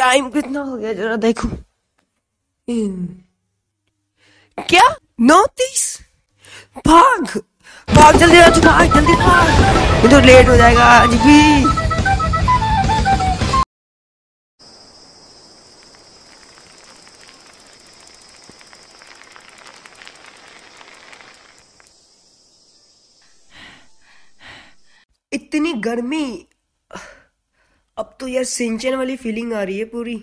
Time कितना हो गया जरा देखो। क्या? नौ तीस? भाग। भाग जल्दी राजू भाग जल्दी भाग ये तो लेट हो जाएगा आज भी। इतनी गर्मी अब तो यार सिंचन वाली फीलिंग आ रही है पूरी।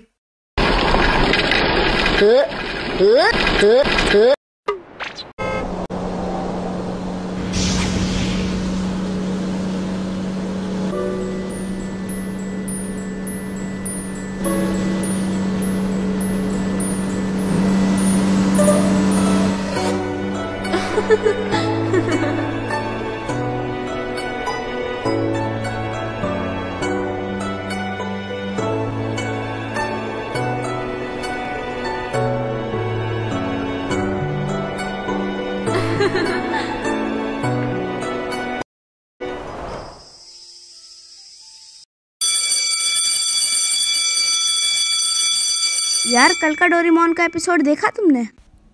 यार कल का डोरीमोन का एपिसोड देखा तुमने?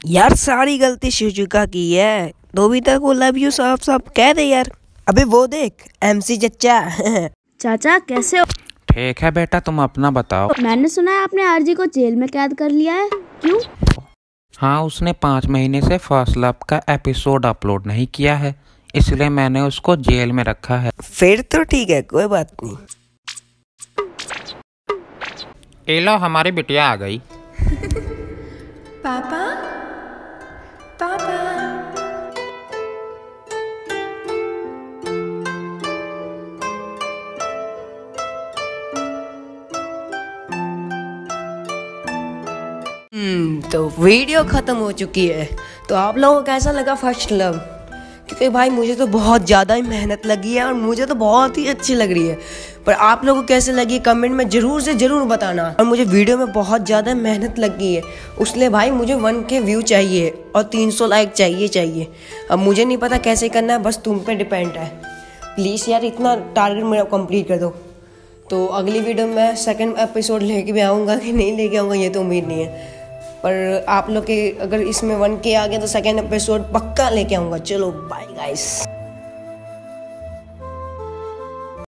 यार सारी गलती शिजुका की है। नोबिता को लव यू साफ़ साफ़ कह दे यार। अबे वो देख एमसी चच्चा चाचा कैसे हो? ठीक है बेटा तुम अपना बताओ। मैंने सुना है आपने आरजी को जेल में कैद कर लिया है। क्यों? हाँ उसने पाँच महीने से फ़र्स्ट लव का एपिसोड अपलोड नहीं किया है इसलिए मैंने उसको जेल में रखा है। फिर तो ठीक है कोई बात नहीं। एलो लो हमारी बिटिया आ गई। पापा तो वीडियो खत्म हो चुकी है। तो आप लोगों को कैसा लगा फ़र्स्ट लव क्योंकि भाई, मुझे तो बहुत ज़्यादा ही मेहनत लगी है और मुझे तो बहुत ही अच्छी लग रही है। पर आप लोगों को कैसे लगी कमेंट में ज़रूर से ज़रूर बताना। और मुझे वीडियो में बहुत ज़्यादा मेहनत लगी है। उसलिए भाई, मुझे वन के व्यू चाहिए और तीन सौ लाइक चाहिए चाहिए। अब मुझे नहीं पता कैसे करना है, बस तुम पे डिपेंड है। प्लीज़ यार, इतना टारगेट मेरा कंप्लीट कर दो। तो अगली वीडियो में सेकंड एपिसोड लेके भी आऊँगा कि नहीं लेके आऊँगा, ये तो उम्मीद नहीं है। पर आप लोग के अगर इसमें वन के आ गया तो सेकेंड एपिसोड पक्का लेके आऊँगा। चलो बाय गाइस